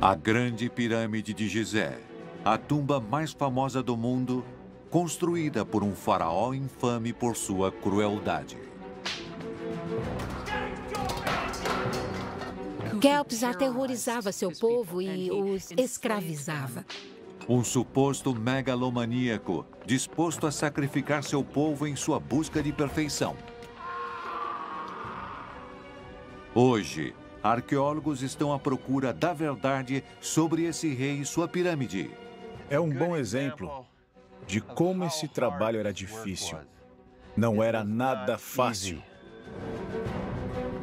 A Grande Pirâmide de Gizé, a tumba mais famosa do mundo, construída por um faraó infame por sua crueldade. Kelps aterrorizava seu povo e os escravizava. Um suposto megalomaníaco, disposto a sacrificar seu povo em sua busca de perfeição. Hoje, arqueólogos estão à procura da verdade sobre esse rei e sua pirâmide. É um bom exemplo de como esse trabalho era difícil. Não era nada fácil.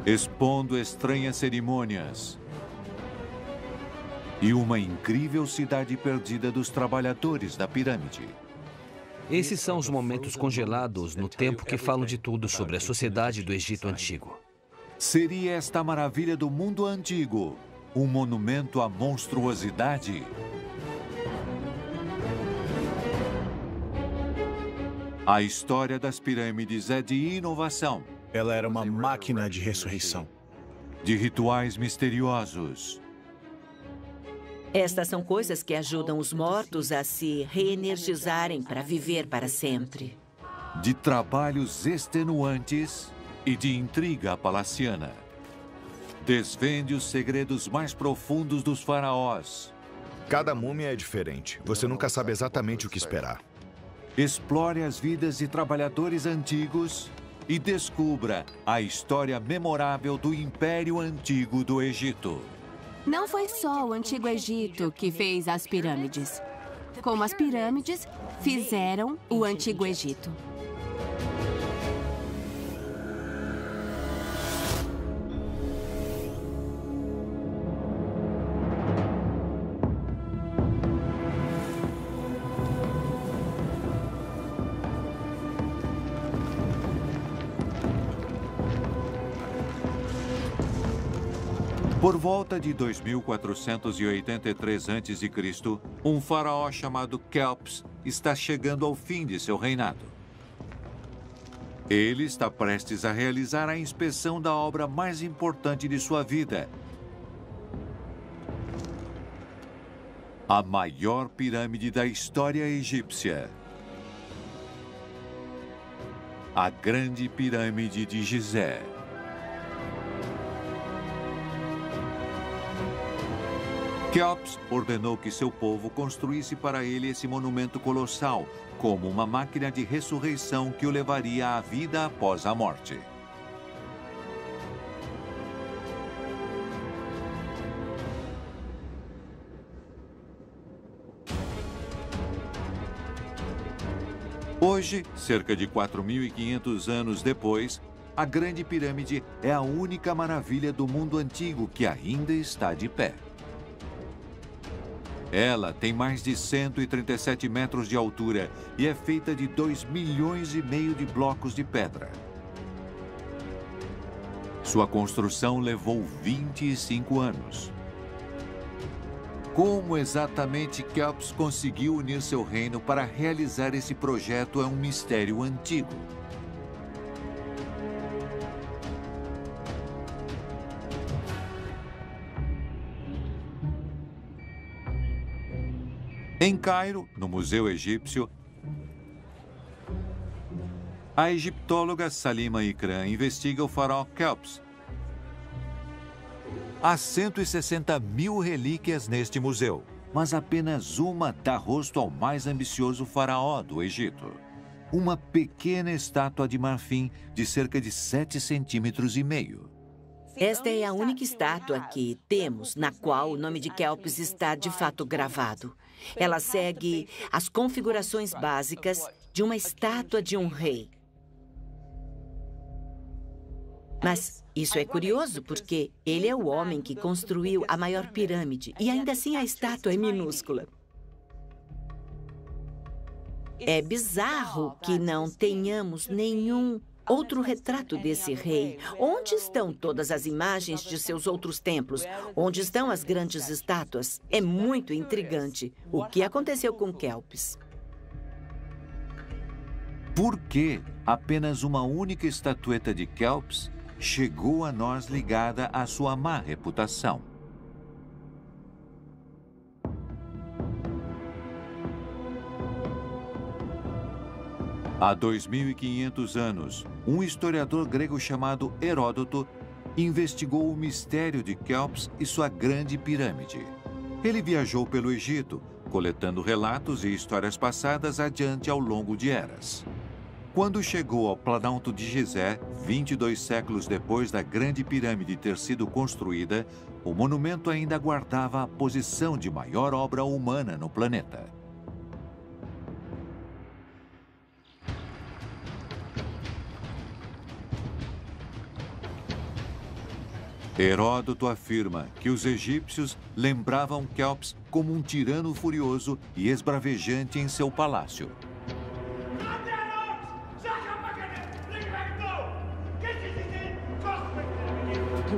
Expondo estranhas cerimônias, e uma incrível cidade perdida dos trabalhadores da pirâmide. Esses são os momentos congelados no tempo que falam de tudo sobre a sociedade do Egito Antigo. Seria esta maravilha do mundo antigo um monumento à monstruosidade? A história das pirâmides é de inovação. Ela era uma máquina de ressurreição. De rituais misteriosos estas são coisas que ajudam os mortos a se reenergizarem para viver para sempre. De trabalhos extenuantes e de intriga palaciana. Desvende os segredos mais profundos dos faraós. Cada múmia é diferente. Você nunca sabe exatamente o que esperar. Explore as vidas de trabalhadores antigos e descubra a história memorável do Império Antigo do Egito. Não foi só o Antigo Egito que fez as pirâmides. Como as pirâmides fizeram o Antigo Egito. Volta de 2483 a.C., um faraó chamado Kelps está chegando ao fim de seu reinado. Ele está prestes a realizar a inspeção da obra mais importante de sua vida. A maior pirâmide da história egípcia. A Grande Pirâmide de Gizé. Keops ordenou que seu povo construísse para ele esse monumento colossal, como uma máquina de ressurreição que o levaria à vida após a morte. Hoje, cerca de 4.500 anos depois, a Grande Pirâmide é a única maravilha do mundo antigo que ainda está de pé. Ela tem mais de 137 metros de altura e é feita de 2 milhões e meio de blocos de pedra. Sua construção levou 25 anos. Como exatamente Kelps conseguiu unir seu reino para realizar esse projeto é um mistério antigo. Em Cairo, no Museu Egípcio, a egiptóloga Salima Ikram investiga o faraó Kelps. Há 160 mil relíquias neste museu, mas apenas uma dá rosto ao mais ambicioso faraó do Egito. Uma pequena estátua de marfim de cerca de 7 centímetros e meio. Esta é a única estátua que temos na qual o nome de Kelps está de fato gravado. Ela segue as configurações básicas de uma estátua de um rei. Mas isso é curioso porque ele é o homem que construiu a maior pirâmide e ainda assim a estátua é minúscula. É bizarro que não tenhamos nenhum outro retrato desse rei. Onde estão todas as imagens de seus outros templos? Onde estão as grandes estátuas? É muito intrigante. O que aconteceu com Kelps? Por que apenas uma única estatueta de Kelps chegou a nós ligada à sua má reputação? Há 2.500 anos, um historiador grego chamado Heródoto investigou o mistério de Kelps e sua grande pirâmide. Ele viajou pelo Egito, coletando relatos e histórias passadas adiante ao longo de eras. Quando chegou ao Planalto de Gizé, 22 séculos depois da Grande Pirâmide ter sido construída, o monumento ainda guardava a posição de maior obra humana no planeta. Heródoto afirma que os egípcios lembravam Kelps como um tirano furioso e esbravejante em seu palácio.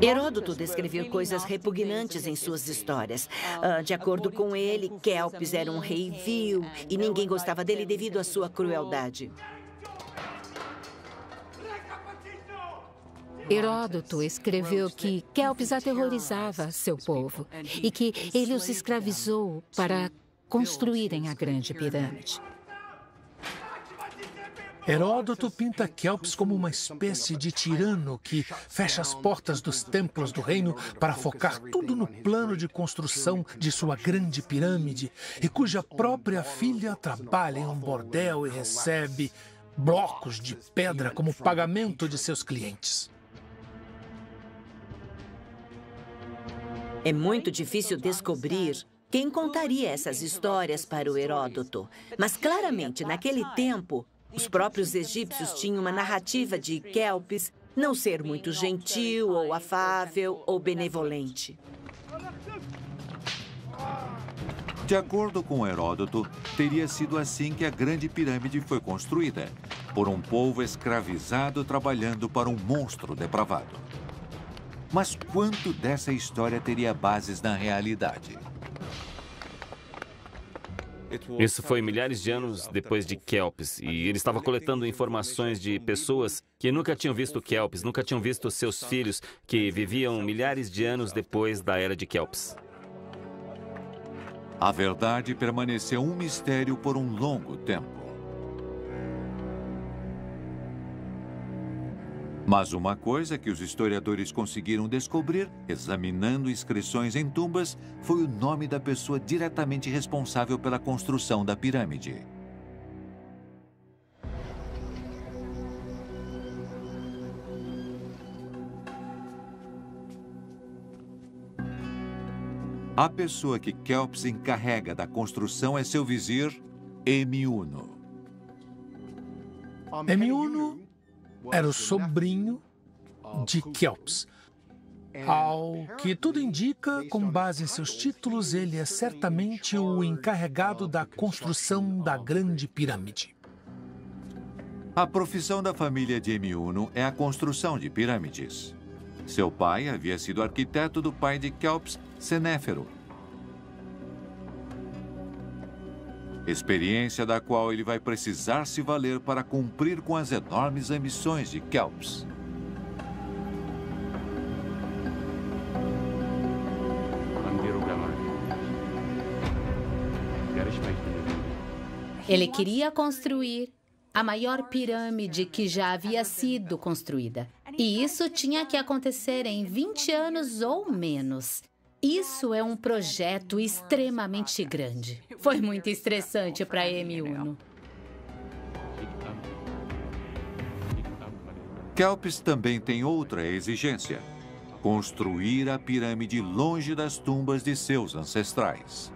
Heródoto descreveu coisas repugnantes em suas histórias. Uh, de acordo com ele, Kelps era um rei vil e ninguém gostava dele devido à sua crueldade. Heródoto escreveu que Kelps aterrorizava seu povo e que ele os escravizou para construírem a grande pirâmide. Heródoto pinta Kelps como uma espécie de tirano que fecha as portas dos templos do reino para focar tudo no plano de construção de sua grande pirâmide e cuja própria filha trabalha em um bordel e recebe blocos de pedra como pagamento de seus clientes. É muito difícil descobrir quem contaria essas histórias para o Heródoto. Mas claramente, naquele tempo, os próprios egípcios tinham uma narrativa de Kelpis não ser muito gentil ou afável ou benevolente. De acordo com Heródoto, teria sido assim que a Grande Pirâmide foi construída, por um povo escravizado trabalhando para um monstro depravado. Mas quanto dessa história teria bases na realidade? Isso foi milhares de anos depois de Kelps, e ele estava coletando informações de pessoas que nunca tinham visto Kelps, nunca tinham visto seus filhos, que viviam milhares de anos depois da era de Kelps. A verdade permaneceu um mistério por um longo tempo. Mas uma coisa que os historiadores conseguiram descobrir, examinando inscrições em tumbas, foi o nome da pessoa diretamente responsável pela construção da pirâmide. A pessoa que Kelps encarrega da construção é seu vizir, Emiuno. Emiuno era o sobrinho de Kelps. Ao que tudo indica, com base em seus títulos, ele é certamente o encarregado da construção da Grande Pirâmide. A profissão da família de Emiuno é a construção de pirâmides. Seu pai havia sido arquiteto do pai de Kelps, Senéfero, experiência da qual ele vai precisar se valer para cumprir com as enormes ambições de Kelps. Ele queria construir a maior pirâmide que já havia sido construída. E isso tinha que acontecer em 20 anos ou menos. Isso é um projeto extremamente grande. Foi muito estressante para M1. Kelps também tem outra exigência: construir a pirâmide longe das tumbas de seus ancestrais.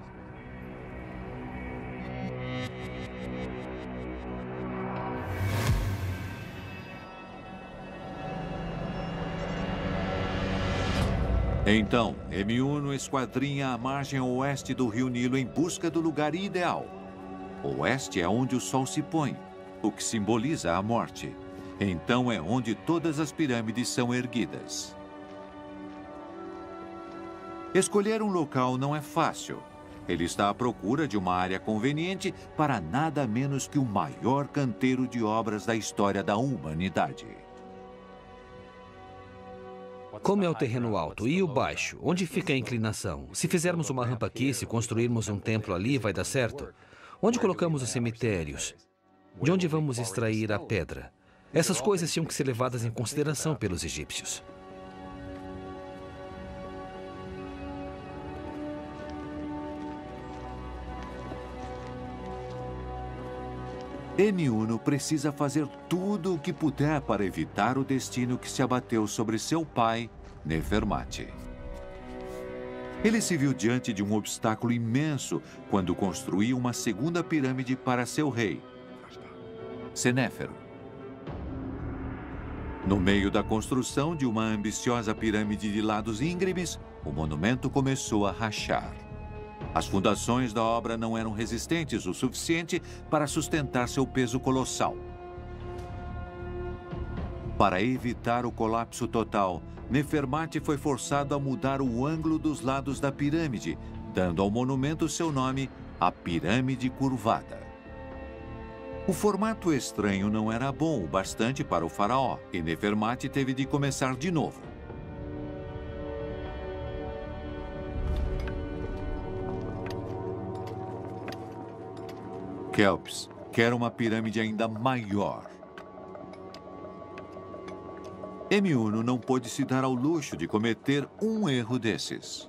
Então, M1 esquadrinha a margem oeste do rio Nilo em busca do lugar ideal. Oeste é onde o sol se põe, o que simboliza a morte. Então é onde todas as pirâmides são erguidas. Escolher um local não é fácil. Ele está à procura de uma área conveniente para nada menos que o maior canteiro de obras da história da humanidade. Como é o terreno alto e o baixo? Onde fica a inclinação? Se fizermos uma rampa aqui, se construirmos um templo ali, vai dar certo? Onde colocamos os cemitérios? De onde vamos extrair a pedra? Essas coisas tinham que ser levadas em consideração pelos egípcios. Eniuno precisa fazer tudo o que puder para evitar o destino que se abateu sobre seu pai, Nefermati. Ele se viu diante de um obstáculo imenso quando construiu uma segunda pirâmide para seu rei, Senéfero. No meio da construção de uma ambiciosa pirâmide de lados íngremes, o monumento começou a rachar. As fundações da obra não eram resistentes o suficiente para sustentar seu peso colossal. Para evitar o colapso total, Nefermati foi forçado a mudar o ângulo dos lados da pirâmide, dando ao monumento seu nome, a Pirâmide Curvada. O formato estranho não era bom o bastante para o faraó, e Nefermati teve de começar de novo. Kelps quer uma pirâmide ainda maior. M1 não pôde se dar ao luxo de cometer um erro desses.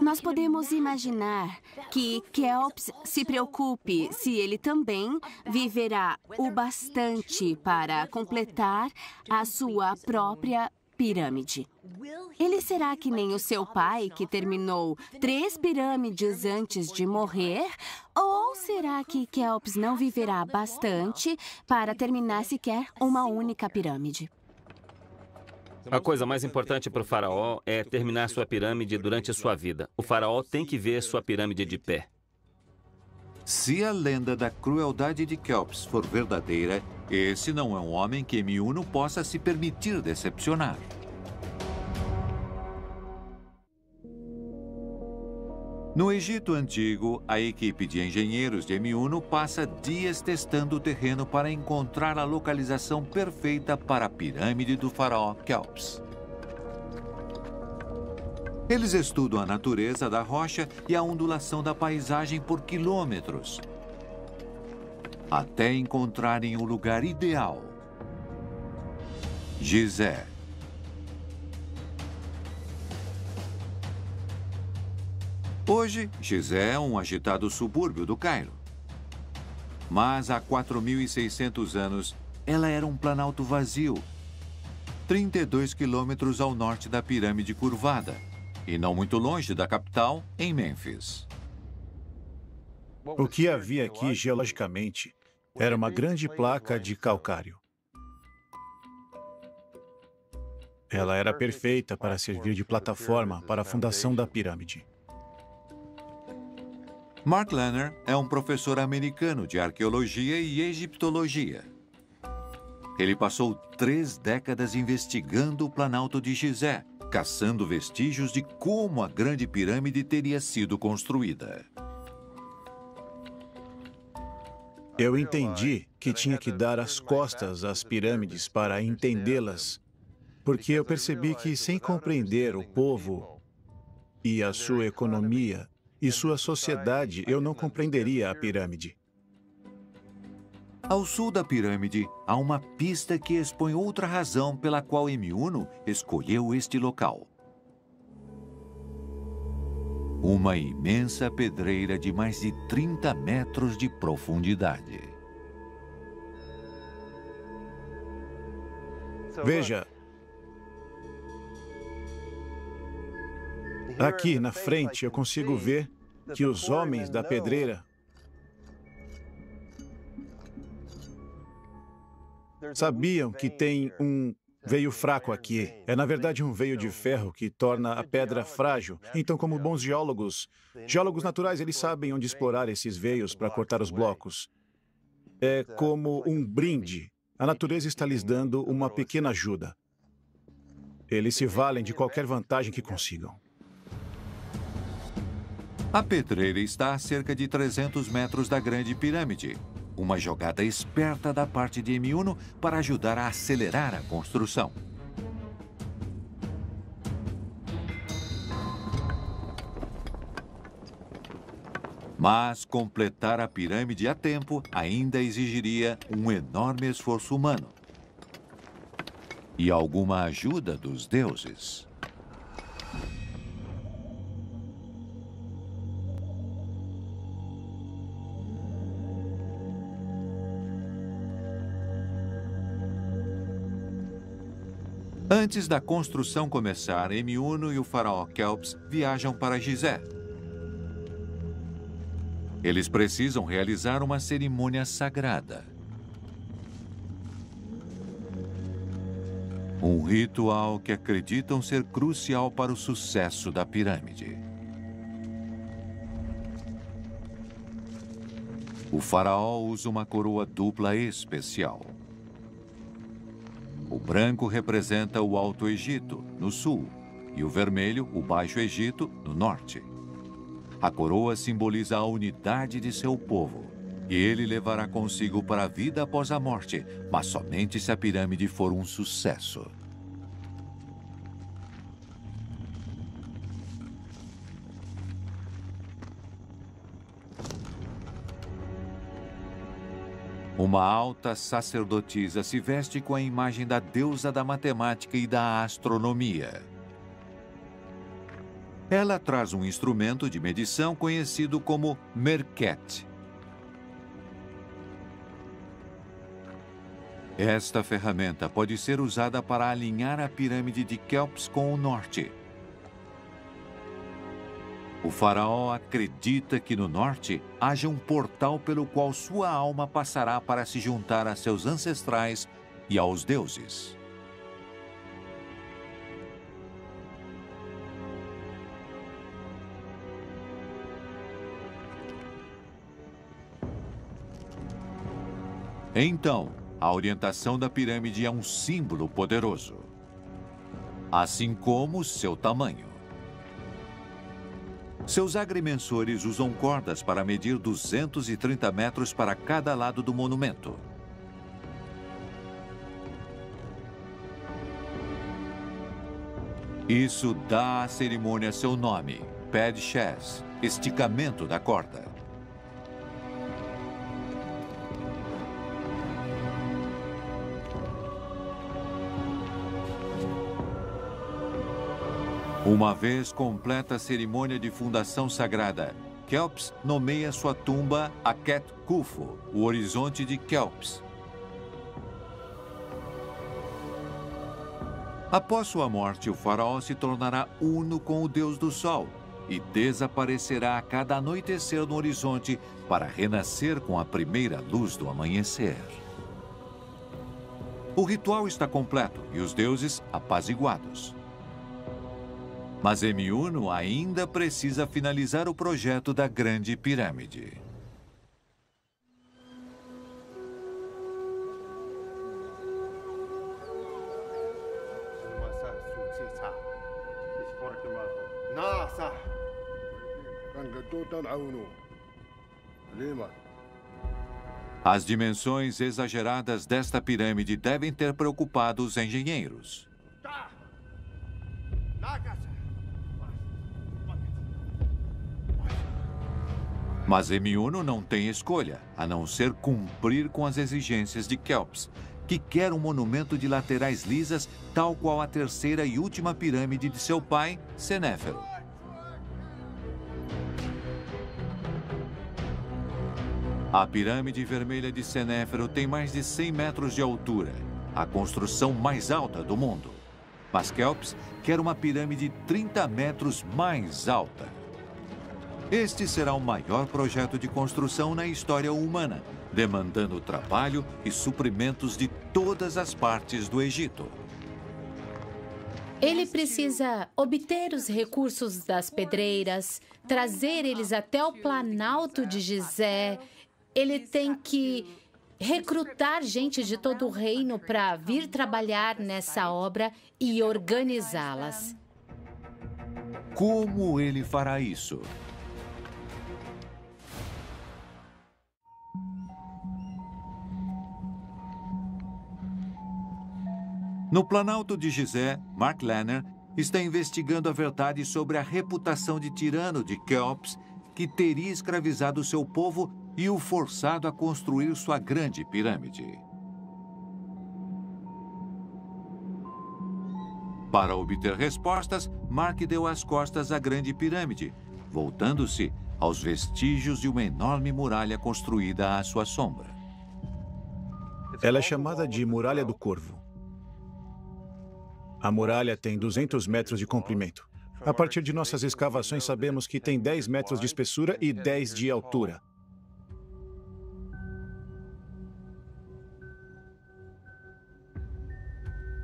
Nós podemos imaginar que Kelps se preocupe se ele também viverá o bastante para completar a sua própria pirâmide. Ele será que nem o seu pai, que terminou três pirâmides antes de morrer? Ou será que Kelps não viverá bastante para terminar sequer uma única pirâmide? A coisa mais importante para o faraó é terminar sua pirâmide durante sua vida. O faraó tem que ver sua pirâmide de pé. Se a lenda da crueldade de Kelps for verdadeira, esse não é um homem que M1 possa se permitir decepcionar. No Egito Antigo, a equipe de engenheiros de M1 passa dias testando o terreno para encontrar a localização perfeita para a pirâmide do faraó Kelps. Eles estudam a natureza da rocha e a ondulação da paisagem por quilômetros, até encontrarem o lugar ideal. Gizé. Hoje, Gizé é um agitado subúrbio do Cairo. Mas há 4.600 anos, ela era um planalto vazio, 32 quilômetros ao norte da pirâmide curvada, e não muito longe da capital, em Mênfis. O que havia aqui geologicamente era uma grande placa de calcário. Ela era perfeita para servir de plataforma para a fundação da pirâmide. Mark Lanner é um professor americano de arqueologia e egiptologia. Ele passou três décadas investigando o Planalto de Gizé, caçando vestígios de como a Grande Pirâmide teria sido construída. Eu entendi que tinha que dar as costas às pirâmides para entendê-las, porque eu percebi que, sem compreender o povo e a sua economia, e sua sociedade, eu não compreenderia a pirâmide. Ao sul da pirâmide, há uma pista que expõe outra razão pela qual Emiuno escolheu este local. Uma imensa pedreira de mais de 30 metros de profundidade. Veja, Aqui na frente eu consigo ver que os homens da pedreira sabiam que tem um veio fraco aqui. É, na verdade, um veio de ferro que torna a pedra frágil. Então, como bons geólogos, geólogos naturais, eles sabem onde explorar esses veios para cortar os blocos. É como um brinde. A natureza está lhes dando uma pequena ajuda. Eles se valem de qualquer vantagem que consigam. A pedreira está a cerca de 300 metros da Grande Pirâmide. Uma jogada esperta da parte de M1 para ajudar a acelerar a construção. Mas completar a pirâmide a tempo ainda exigiria um enorme esforço humano e alguma ajuda dos deuses. Antes da construção começar, Emiuno e o faraó Kelps viajam para Gizé. Eles precisam realizar uma cerimônia sagrada. Um ritual que acreditam ser crucial para o sucesso da pirâmide. O faraó usa uma coroa dupla especial. O branco representa o Alto Egito, no sul, e o vermelho, o Baixo Egito, no norte. A coroa simboliza a unidade de seu povo, e ele levará consigo para a vida após a morte, mas somente se a pirâmide for um sucesso. Uma alta sacerdotisa se veste com a imagem da deusa da matemática e da astronomia. Ela traz um instrumento de medição conhecido como Merket. Esta ferramenta pode ser usada para alinhar a pirâmide de Kelps com o norte. O faraó acredita que no norte haja um portal pelo qual sua alma passará para se juntar a seus ancestrais e aos deuses. Então, a orientação da pirâmide é um símbolo poderoso, assim como seu tamanho. Seus agrimensores usam cordas para medir 230 metros para cada lado do monumento. Isso dá à cerimônia seu nome, Pad Chess, esticamento da corda. Uma vez completa a cerimônia de fundação sagrada, Kelps nomeia sua tumba Aket Khufu, o horizonte de Kelps. Após sua morte, o faraó se tornará uno com o deus do sol e desaparecerá a cada anoitecer no horizonte para renascer com a primeira luz do amanhecer. O ritual está completo e os deuses apaziguados. Mas M1 ainda precisa finalizar o projeto da Grande Pirâmide. As dimensões exageradas desta pirâmide devem ter preocupado os engenheiros. Mas M1 não tem escolha, a não ser cumprir com as exigências de Kelps, que quer um monumento de laterais lisas, tal qual a terceira e última pirâmide de seu pai, Senéfero. A pirâmide vermelha de Senéfero tem mais de 100 metros de altura, a construção mais alta do mundo. Mas Kelps quer uma pirâmide 30 metros mais alta. Este será o maior projeto de construção na história humana, demandando trabalho e suprimentos de todas as partes do Egito. Ele precisa obter os recursos das pedreiras, trazer eles até o planalto de Gizé. Ele tem que recrutar gente de todo o reino para vir trabalhar nessa obra e organizá-las. Como ele fará isso? No Planalto de Gizé, Mark Lanner está investigando a verdade sobre a reputação de tirano de Keops que teria escravizado seu povo e o forçado a construir sua grande pirâmide. Para obter respostas, Mark deu as costas à grande pirâmide, voltando-se aos vestígios de uma enorme muralha construída à sua sombra. Ela é chamada de Muralha do Corvo. A muralha tem 200 metros de comprimento. A partir de nossas escavações, sabemos que tem 10 metros de espessura e 10 de altura.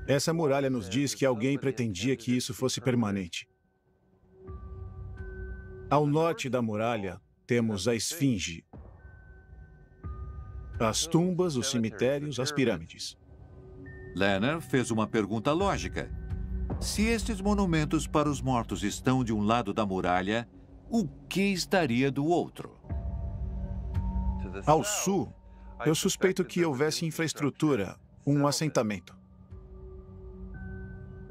Essa muralha nos diz que alguém pretendia que isso fosse permanente. Ao norte da muralha, temos a Esfinge, as tumbas, os cemitérios, as pirâmides. Leonard fez uma pergunta lógica. Se estes monumentos para os mortos estão de um lado da muralha, o que estaria do outro? Ao sul, eu suspeito que houvesse infraestrutura, um assentamento.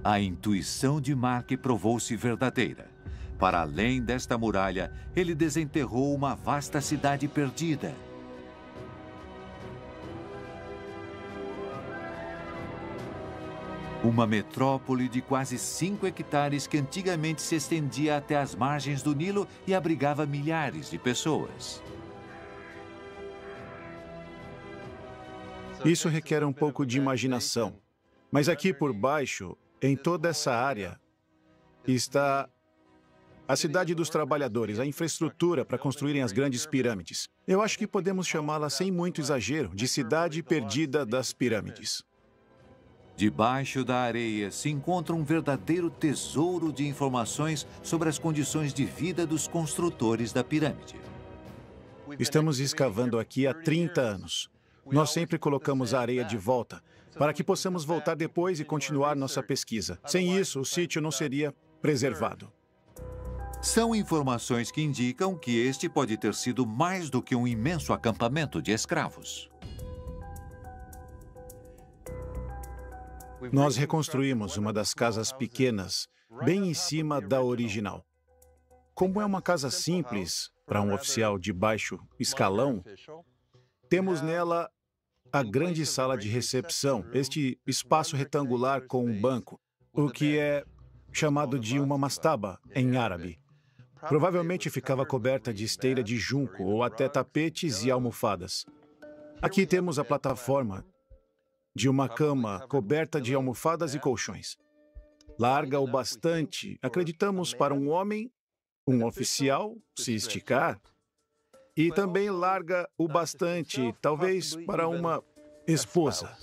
A intuição de Mark provou-se verdadeira. Para além desta muralha, ele desenterrou uma vasta cidade perdida. Uma metrópole de quase cinco hectares que antigamente se estendia até as margens do Nilo e abrigava milhares de pessoas. Isso requer um pouco de imaginação. Mas aqui por baixo, em toda essa área, está a cidade dos trabalhadores, a infraestrutura para construírem as grandes pirâmides. Eu acho que podemos chamá-la, sem muito exagero, de cidade perdida das pirâmides. Debaixo da areia se encontra um verdadeiro tesouro de informações sobre as condições de vida dos construtores da pirâmide. Estamos escavando aqui há 30 anos. Nós sempre colocamos a areia de volta para que possamos voltar depois e continuar nossa pesquisa. Sem isso, o sítio não seria preservado. São informações que indicam que este pode ter sido mais do que um imenso acampamento de escravos. Nós reconstruímos uma das casas pequenas, bem em cima da original. Como é uma casa simples para um oficial de baixo escalão, temos nela a grande sala de recepção, este espaço retangular com um banco, o que é chamado de uma mastaba em árabe. Provavelmente ficava coberta de esteira de junco ou até tapetes e almofadas. Aqui temos a plataforma de uma cama coberta de almofadas e colchões. Larga o bastante, acreditamos, para um homem, um oficial, se esticar. E também larga o bastante, talvez, para uma esposa.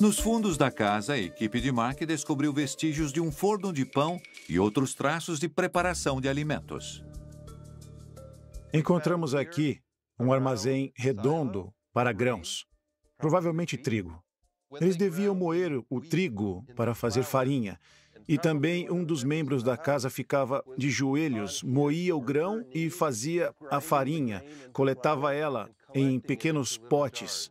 Nos fundos da casa, a equipe de Mark descobriu vestígios de um forno de pão e outros traços de preparação de alimentos. Encontramos aqui um armazém redondo para grãos, provavelmente trigo. Eles deviam moer o trigo para fazer farinha. E também um dos membros da casa ficava de joelhos, moía o grão e fazia a farinha, coletava ela em pequenos potes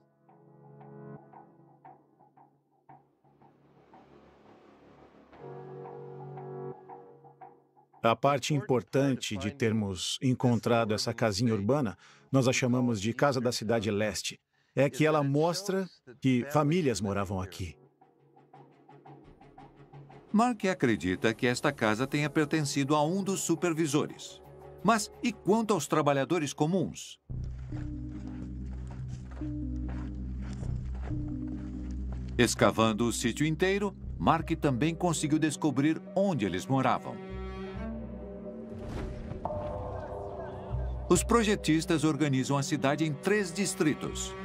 A parte importante de termos encontrado essa casinha urbana, nós a chamamos de Casa da Cidade Leste, é que ela mostra que famílias moravam aqui. Mark acredita que esta casa tenha pertencido a um dos supervisores. Mas e quanto aos trabalhadores comuns? Escavando o sítio inteiro, Mark também conseguiu descobrir onde eles moravam. Os projetistas organizam a cidade em três distritos.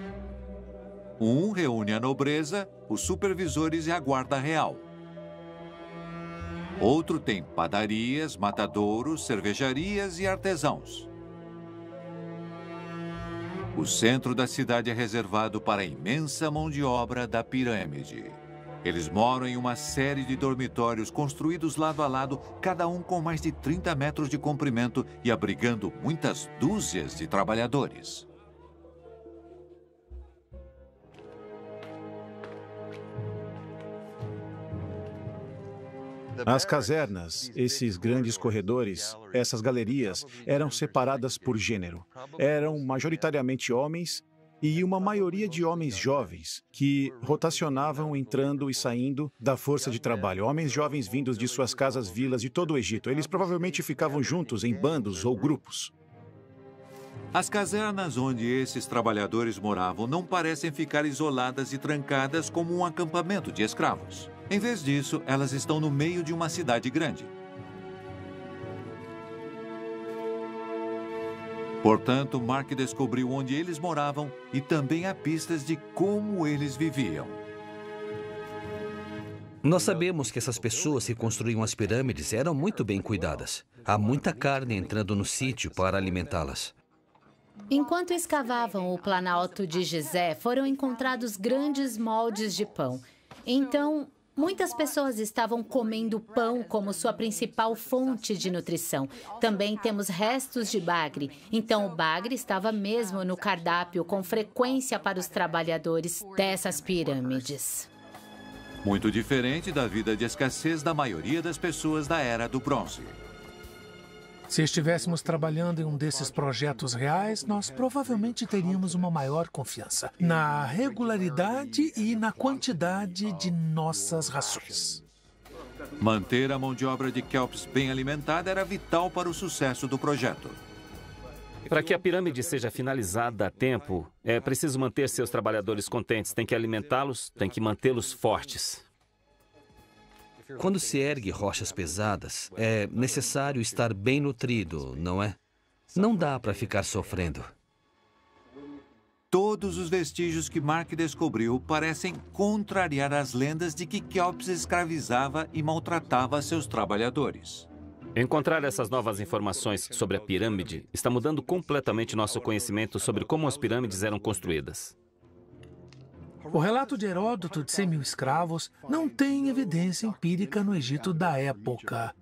Um reúne a nobreza, os supervisores e a guarda real. Outro tem padarias, matadouros, cervejarias e artesãos. O centro da cidade é reservado para a imensa mão de obra da pirâmide. Eles moram em uma série de dormitórios construídos lado a lado, cada um com mais de 30 metros de comprimento e abrigando muitas dúzias de trabalhadores. As casernas, esses grandes corredores, essas galerias, eram separadas por gênero. Eram majoritariamente homens e uma maioria de homens jovens que rotacionavam entrando e saindo da força de trabalho. Homens jovens vindos de suas casas, vilas de todo o Egito. Eles provavelmente ficavam juntos em bandos ou grupos. As casernas onde esses trabalhadores moravam não parecem ficar isoladas e trancadas como um acampamento de escravos. Em vez disso, elas estão no meio de uma cidade grande. Portanto, Mark descobriu onde eles moravam e também há pistas de como eles viviam. Nós sabemos que essas pessoas que construíam as pirâmides eram muito bem cuidadas. Há muita carne entrando no sítio para alimentá-las. Enquanto escavavam o planalto de Gizé, foram encontrados grandes moldes de pão. Então, muitas pessoas estavam comendo pão como sua principal fonte de nutrição. Também temos restos de bagre. Então, o bagre estava mesmo no cardápio com frequência para os trabalhadores dessas pirâmides. Muito diferente da vida de escassez da maioria das pessoas da Era do Bronze. Se estivéssemos trabalhando em um desses projetos reais, nós provavelmente teríamos uma maior confiança na regularidade e na quantidade de nossas rações. Manter a mão de obra de Kelps bem alimentada era vital para o sucesso do projeto. Para que a pirâmide seja finalizada a tempo, é preciso manter seus trabalhadores contentes, tem que alimentá-los, tem que mantê-los fortes. Quando se ergue rochas pesadas, é necessário estar bem nutrido, não é? Não dá para ficar sofrendo. Todos os vestígios que Mark descobriu parecem contrariar as lendas de que Kelps escravizava e maltratava seus trabalhadores. Encontrar essas novas informações sobre a pirâmide está mudando completamente nosso conhecimento sobre como as pirâmides eram construídas. O relato de Heródoto de 100 mil escravos não tem evidência empírica no Egito da época.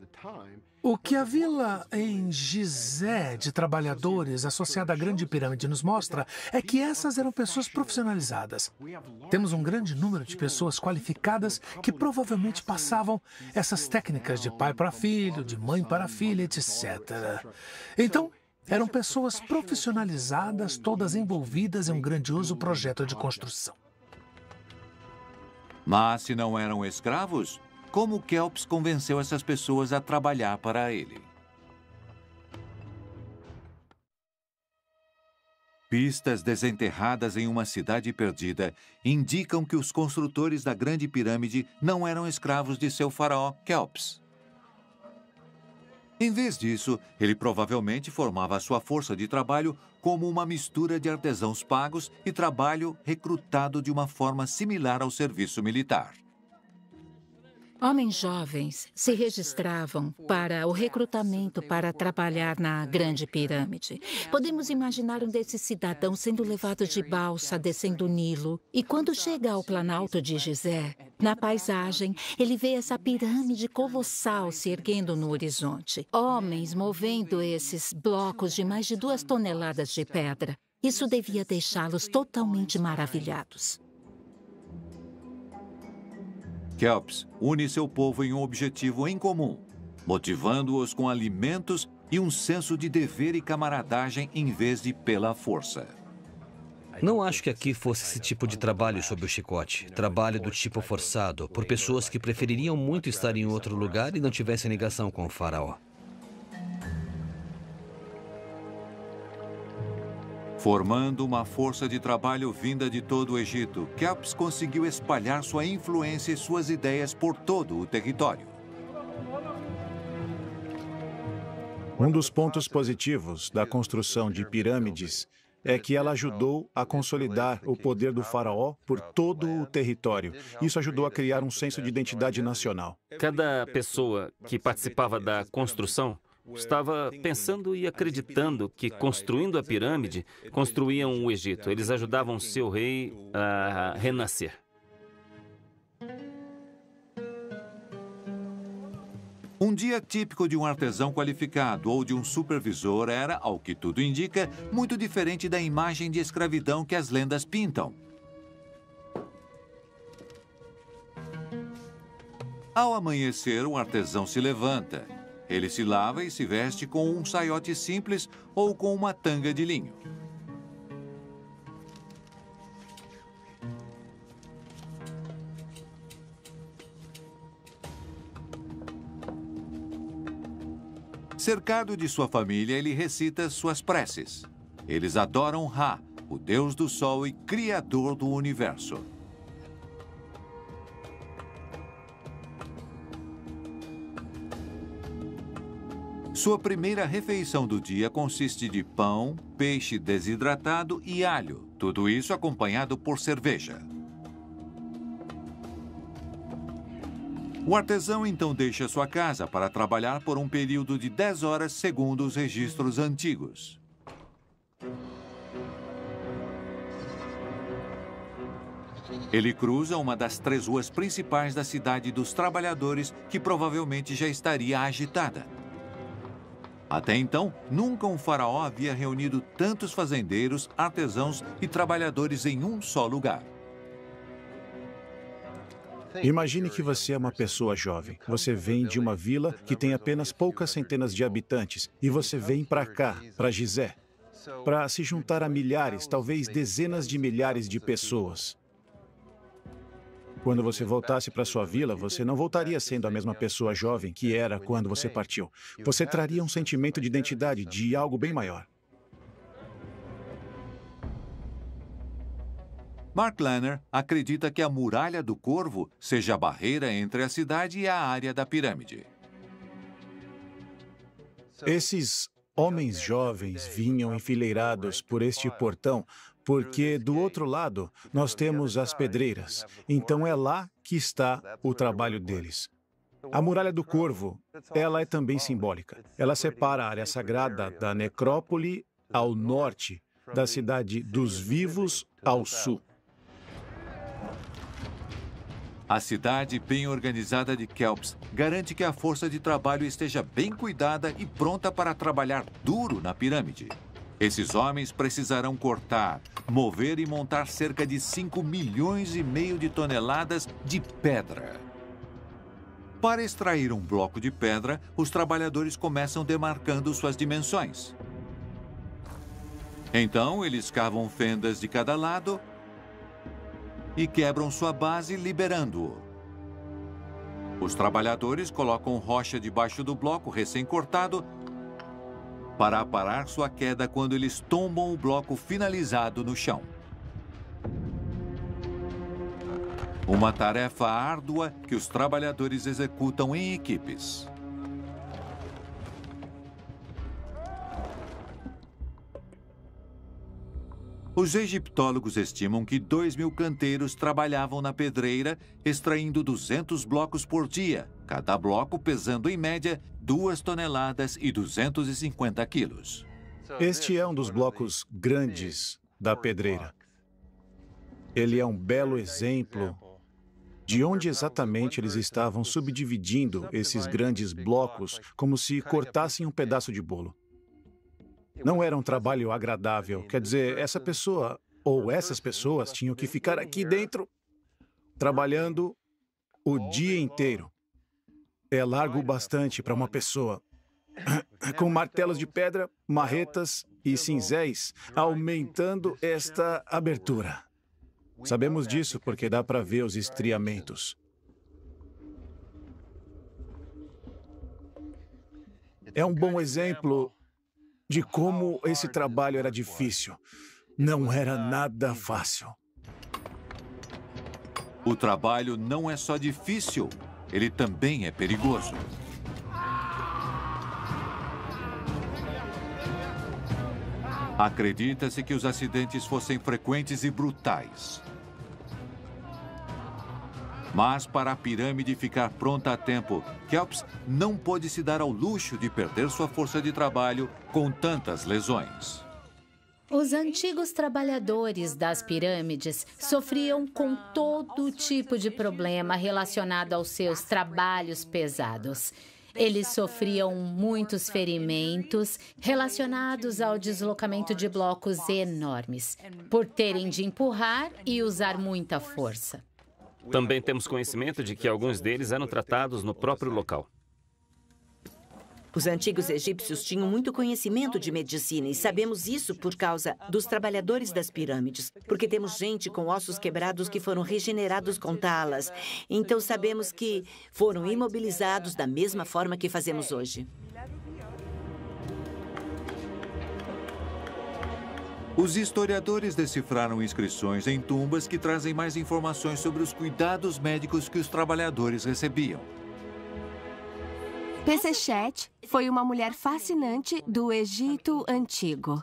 O que a vila em Gizé de trabalhadores associada à Grande Pirâmide nos mostra é que essas eram pessoas profissionalizadas. Temos um grande número de pessoas qualificadas que provavelmente passavam essas técnicas de pai para filho, de mãe para filha, etc. Então, eram pessoas profissionalizadas, todas envolvidas em um grandioso projeto de construção. Mas se não eram escravos, como Kelps convenceu essas pessoas a trabalhar para ele? Pistas desenterradas em uma cidade perdida indicam que os construtores da Grande Pirâmide não eram escravos de seu faraó Kelps. Em vez disso, ele provavelmente formava sua força de trabalho como uma mistura de artesãos pagos e trabalho recrutado de uma forma similar ao serviço militar. Homens jovens se registravam para o recrutamento para trabalhar na Grande Pirâmide. Podemos imaginar um desses cidadãos sendo levado de balsa descendo o Nilo. E quando chega ao Planalto de Gizé, na paisagem, ele vê essa pirâmide colossal se erguendo no horizonte. Homens movendo esses blocos de mais de duas toneladas de pedra. Isso devia deixá-los totalmente maravilhados. Kelps une seu povo em um objetivo em comum, motivando-os com alimentos e um senso de dever e camaradagem em vez de pela força. Não acho que aqui fosse esse tipo de trabalho sob o chicote. Trabalho do tipo forçado, por pessoas que prefeririam muito estar em outro lugar e não tivessem ligação com o faraó. Formando uma força de trabalho vinda de todo o Egito, Kelps conseguiu espalhar sua influência e suas ideias por todo o território. Um dos pontos positivos da construção de pirâmides é que ela ajudou a consolidar o poder do faraó por todo o território. Isso ajudou a criar um senso de identidade nacional. Cada pessoa que participava da construção estava pensando e acreditando que, construindo a pirâmide, construíam o Egito. Eles ajudavam seu rei a renascer. Um dia típico de um artesão qualificado ou de um supervisor era, ao que tudo indica, muito diferente da imagem de escravidão que as lendas pintam. Ao amanhecer, o artesão se levanta. Ele se lava e se veste com um saiote simples ou com uma tanga de linho. Cercado de sua família, ele recita suas preces. Eles adoram Ra, o deus do sol e criador do universo. Sua primeira refeição do dia consiste de pão, peixe desidratado e alho, tudo isso acompanhado por cerveja. O artesão então deixa sua casa para trabalhar por um período de 10 horas, segundo os registros antigos. Ele cruza uma das três ruas principais da cidade dos trabalhadores, que provavelmente já estaria agitada. Até então, nunca um faraó havia reunido tantos fazendeiros, artesãos e trabalhadores em um só lugar. Imagine que você é uma pessoa jovem. Você vem de uma vila que tem apenas poucas centenas de habitantes e você vem para cá, para Gizé, para se juntar a milhares, talvez dezenas de milhares de pessoas. Quando você voltasse para sua vila, você não voltaria sendo a mesma pessoa jovem que era quando você partiu. Você traria um sentimento de identidade, de algo bem maior. Mark Lanner acredita que a muralha do Corvo seja a barreira entre a cidade e a área da pirâmide. Esses homens jovens vinham enfileirados por este portão porque do outro lado nós temos as pedreiras. Então é lá que está o trabalho deles. A muralha do Corvo, ela é também simbólica. Ela separa a área sagrada da necrópole ao norte da cidade dos vivos ao sul. A cidade bem organizada de Kelps garante que a força de trabalho esteja bem cuidada e pronta para trabalhar duro na pirâmide. Esses homens precisarão cortar, mover e montar cerca de 5 milhões e meio de toneladas de pedra. Para extrair um bloco de pedra, os trabalhadores começam demarcando suas dimensões. Então, eles cavam fendas de cada lado e quebram sua base, liberando-o. Os trabalhadores colocam rocha debaixo do bloco recém-cortado para parar sua queda quando eles tombam o bloco finalizado no chão. Uma tarefa árdua que os trabalhadores executam em equipes. Os egiptólogos estimam que 2 mil canteiros trabalhavam na pedreira, extraindo 200 blocos por dia, cada bloco pesando em média 2 toneladas e 250 quilos. Este é um dos blocos grandes da pedreira. Ele é um belo exemplo de onde exatamente eles estavam subdividindo esses grandes blocos como se cortassem um pedaço de bolo. Não era um trabalho agradável. Quer dizer, essa pessoa ou essas pessoas tinham que ficar aqui dentro trabalhando o dia inteiro. É largo bastante para uma pessoa. Com martelos de pedra, marretas e cinzéis, aumentando esta abertura. Sabemos disso porque dá para ver os estriamentos. É um bom exemplo de como esse trabalho era difícil. Não era nada fácil. O trabalho não é só difícil, ele também é perigoso. Acredita-se que os acidentes fossem frequentes e brutais. Mas para a pirâmide ficar pronta a tempo, Kelps não pôde se dar ao luxo de perder sua força de trabalho com tantas lesões. Os antigos trabalhadores das pirâmides sofriam com todo tipo de problema relacionado aos seus trabalhos pesados. Eles sofriam muitos ferimentos relacionados ao deslocamento de blocos enormes, por terem de empurrar e usar muita força. Também temos conhecimento de que alguns deles eram tratados no próprio local. Os antigos egípcios tinham muito conhecimento de medicina e sabemos isso por causa dos trabalhadores das pirâmides, porque temos gente com ossos quebrados que foram regenerados com talas. Então sabemos que foram imobilizados da mesma forma que fazemos hoje. Os historiadores decifraram inscrições em tumbas que trazem mais informações sobre os cuidados médicos que os trabalhadores recebiam. Pesechet foi uma mulher fascinante do Egito Antigo.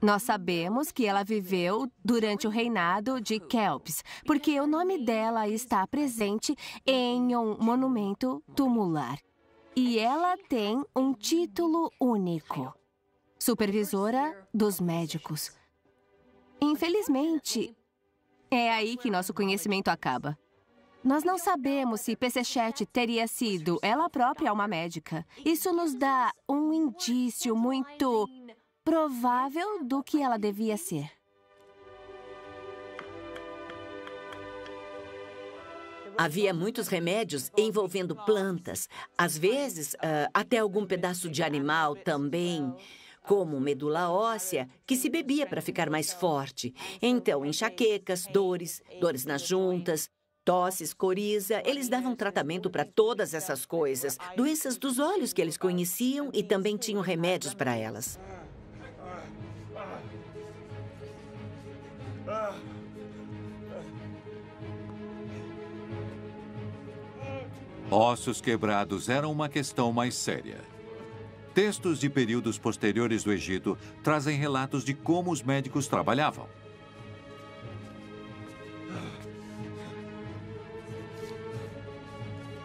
Nós sabemos que ela viveu durante o reinado de Kelps, porque o nome dela está presente em um monumento tumular. E ela tem um título único: Supervisora dos Médicos. Infelizmente, é aí que nosso conhecimento acaba. Nós não sabemos se Pesechet teria sido ela própria uma médica. Isso nos dá um indício muito provável do que ela devia ser. Havia muitos remédios envolvendo plantas, às vezes uh, até algum pedaço de animal também, como medula óssea, que se bebia para ficar mais forte. Então, enxaquecas, dores, dores nas juntas, Tosses, coriza, eles davam tratamento para todas essas coisas. Doenças dos olhos que eles conheciam e também tinham remédios para elas. Ossos quebrados eram uma questão mais séria. Textos de períodos posteriores do Egito trazem relatos de como os médicos trabalhavam.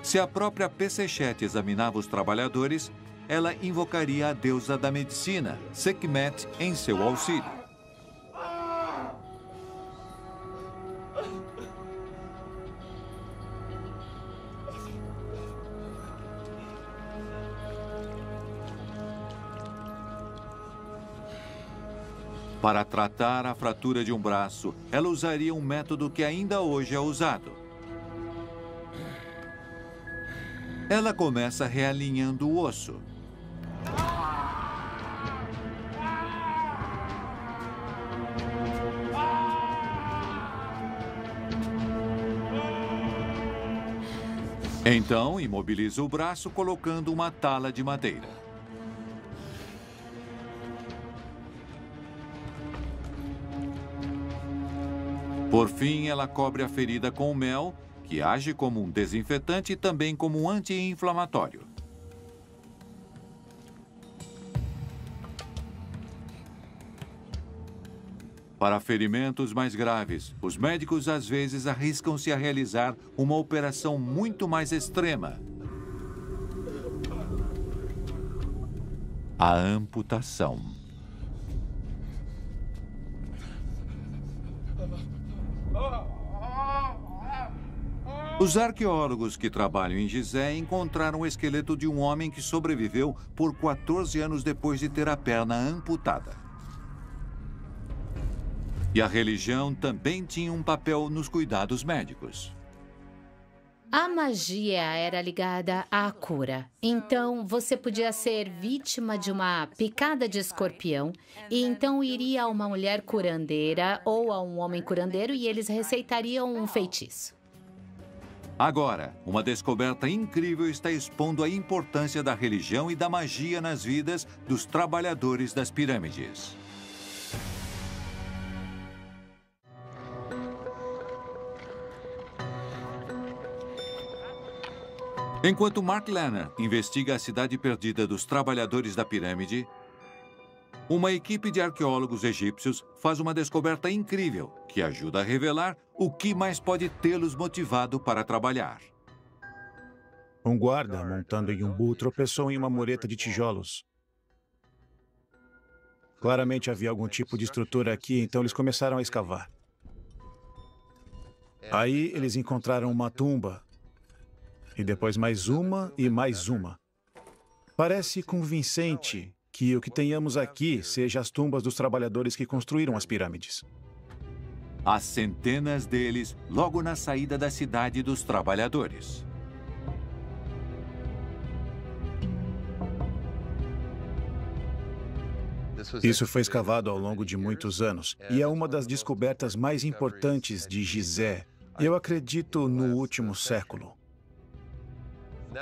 Se a própria Pesechet examinava os trabalhadores, ela invocaria a deusa da medicina, Sekhmet, em seu auxílio. Para tratar a fratura de um braço, ela usaria um método que ainda hoje é usado. Ela começa realinhando o osso. Então, imobiliza o braço colocando uma tala de madeira. Por fim, ela cobre a ferida com mel que age como um desinfetante e também como um anti-inflamatório. Para ferimentos mais graves, os médicos às vezes arriscam-se a realizar uma operação muito mais extrema. A amputação. Os arqueólogos que trabalham em Gizé encontraram o esqueleto de um homem que sobreviveu por 14 anos depois de ter a perna amputada. E a religião também tinha um papel nos cuidados médicos. A magia era ligada à cura. Então, você podia ser vítima de uma picada de escorpião, e então iria a uma mulher curandeira ou a um homem curandeiro e eles receitariam um feitiço. Agora, uma descoberta incrível está expondo a importância da religião e da magia nas vidas dos trabalhadores das pirâmides. Enquanto Mark Lanner investiga a cidade perdida dos trabalhadores da pirâmide, uma equipe de arqueólogos egípcios faz uma descoberta incrível que ajuda a revelar o que mais pode tê-los motivado para trabalhar. Um guarda, montando em um burro, tropeçou em uma mureta de tijolos. Claramente havia algum tipo de estrutura aqui, então eles começaram a escavar. Aí eles encontraram uma tumba. E depois mais uma e mais uma. Parece convincente que o que tenhamos aqui seja as tumbas dos trabalhadores que construíram as pirâmides. Há centenas deles logo na saída da cidade dos trabalhadores. Isso foi escavado ao longo de muitos anos e é uma das descobertas mais importantes de Gizé, eu acredito, no último século.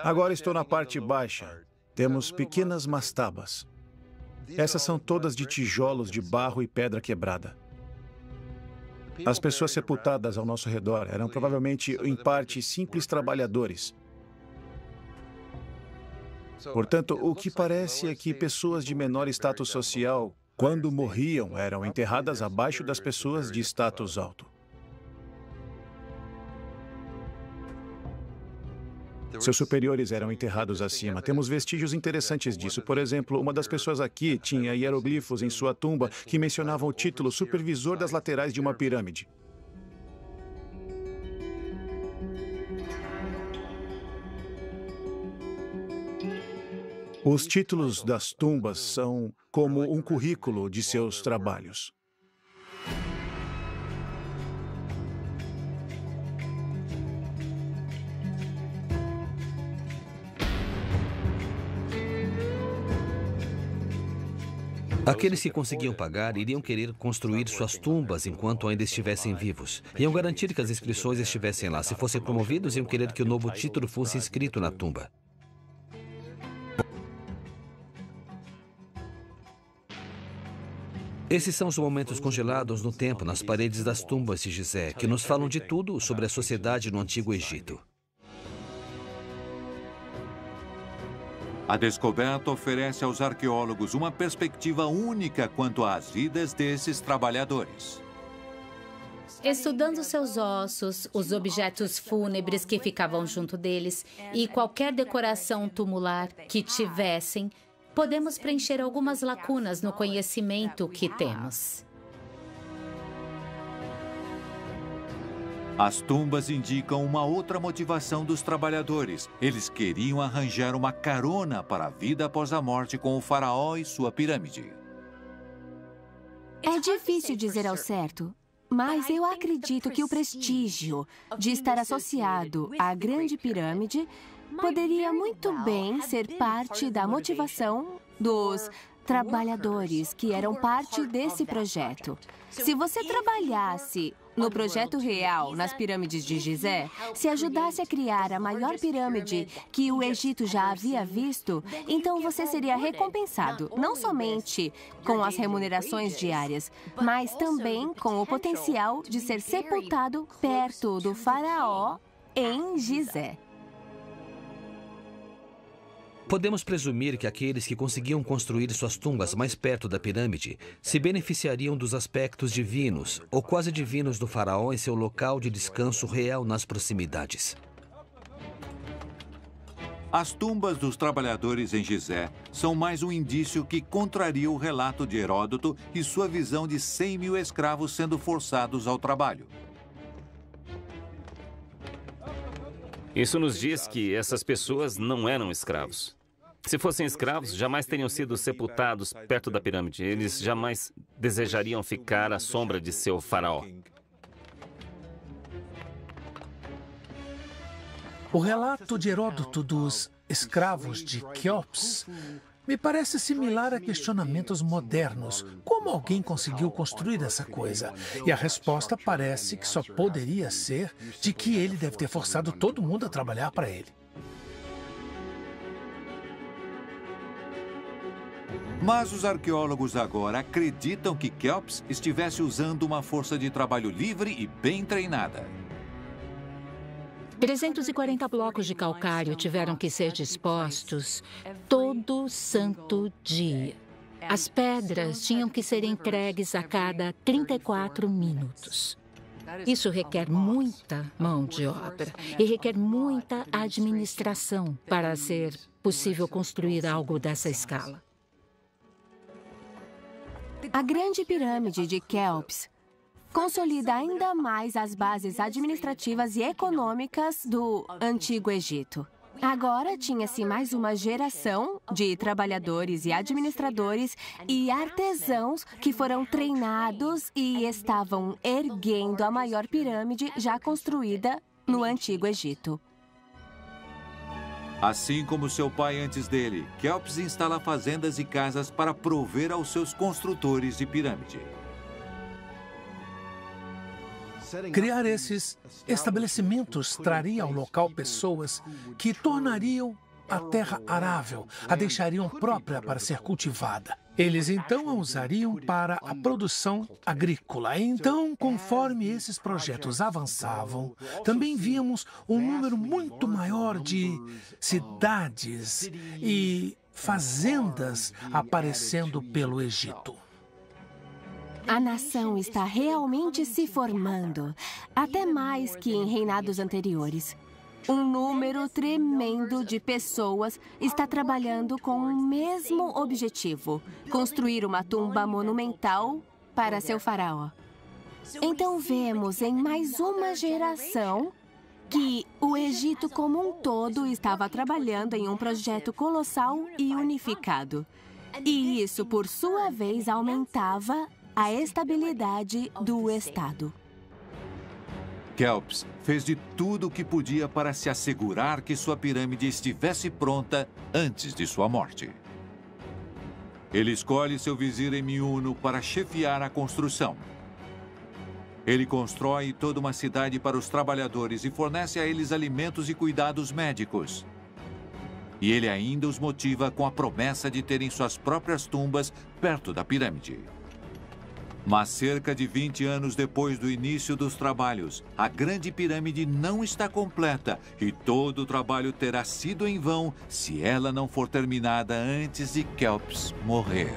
Agora estou na parte baixa. Temos pequenas mastabas. Essas são todas de tijolos de barro e pedra quebrada. As pessoas sepultadas ao nosso redor eram provavelmente, em parte, simples trabalhadores. Portanto, o que parece é que pessoas de menor status social, quando morriam, eram enterradas abaixo das pessoas de status alto. Seus superiores eram enterrados acima. Temos vestígios interessantes disso. Por exemplo, uma das pessoas aqui tinha hieroglifos em sua tumba que mencionavam o título supervisor das laterais de uma pirâmide. Os títulos das tumbas são como um currículo de seus trabalhos. Aqueles que conseguiam pagar iriam querer construir suas tumbas enquanto ainda estivessem vivos. Iam garantir que as inscrições estivessem lá. Se fossem promovidos, iam querer que o novo título fosse inscrito na tumba. Esses são os momentos congelados no tempo nas paredes das tumbas de Gizé, que nos falam de tudo sobre a sociedade no Antigo Egito. A descoberta oferece aos arqueólogos uma perspectiva única quanto às vidas desses trabalhadores. Estudando seus ossos, os objetos fúnebres que ficavam junto deles e qualquer decoração tumular que tivessem, podemos preencher algumas lacunas no conhecimento que temos. As tumbas indicam uma outra motivação dos trabalhadores. Eles queriam arranjar uma carona para a vida após a morte com o faraó e sua pirâmide. É difícil dizer ao certo, mas eu acredito que o prestígio de estar associado à Grande Pirâmide poderia muito bem ser parte da motivação dos trabalhadores que eram parte desse projeto. Se você trabalhasse no projeto real, nas pirâmides de Gizé, se ajudasse a criar a maior pirâmide que o Egito já havia visto, então você seria recompensado não somente com as remunerações diárias, mas também com o potencial de ser sepultado perto do faraó em Gizé. Podemos presumir que aqueles que conseguiam construir suas tumbas mais perto da pirâmide se beneficiariam dos aspectos divinos ou quase divinos do faraó em seu local de descanso real nas proximidades. As tumbas dos trabalhadores em Gizé são mais um indício que contraria o relato de Heródoto e sua visão de 100 mil escravos sendo forçados ao trabalho. Isso nos diz que essas pessoas não eram escravos. Se fossem escravos, jamais teriam sido sepultados perto da pirâmide. Eles jamais desejariam ficar à sombra de seu faraó. O relato de Heródoto dos escravos de Quéops me parece similar a questionamentos modernos. Como alguém conseguiu construir essa coisa? E a resposta parece que só poderia ser de que ele deve ter forçado todo mundo a trabalhar para ele. Mas os arqueólogos agora acreditam que Kelps estivesse usando uma força de trabalho livre e bem treinada. 340 blocos de calcário tiveram que ser dispostos todo santo dia. As pedras tinham que ser entregues a cada 34 minutos. Isso requer muita mão de obra e requer muita administração para ser possível construir algo dessa escala. A Grande Pirâmide de Kelps consolida ainda mais as bases administrativas e econômicas do Antigo Egito. Agora tinha-se mais uma geração de trabalhadores e administradores e artesãos que foram treinados e estavam erguendo a maior pirâmide já construída no Antigo Egito. Assim como seu pai antes dele, Kelps instala fazendas e casas para prover aos seus construtores de pirâmide. Criar esses estabelecimentos traria ao local pessoas que tornariam a terra arável, a deixariam própria para ser cultivada. Eles então a usariam para a produção agrícola. Então, conforme esses projetos avançavam, também víamos um número muito maior de cidades e fazendas aparecendo pelo Egito. A nação está realmente se formando, até mais que em reinados anteriores. Um número tremendo de pessoas está trabalhando com o mesmo objetivo: construir uma tumba monumental para seu faraó. Então vemos em mais uma geração que o Egito como um todo estava trabalhando em um projeto colossal e unificado. E isso, por sua vez, aumentava a estabilidade do Estado. Kelps fez de tudo o que podia para se assegurar que sua pirâmide estivesse pronta antes de sua morte. Ele escolhe seu vizir Emiuno para chefiar a construção. Ele constrói toda uma cidade para os trabalhadores e fornece a eles alimentos e cuidados médicos. E ele ainda os motiva com a promessa de terem suas próprias tumbas perto da pirâmide. Mas cerca de 20 anos depois do início dos trabalhos, a Grande Pirâmide não está completa e todo o trabalho terá sido em vão se ela não for terminada antes de Kelps morrer.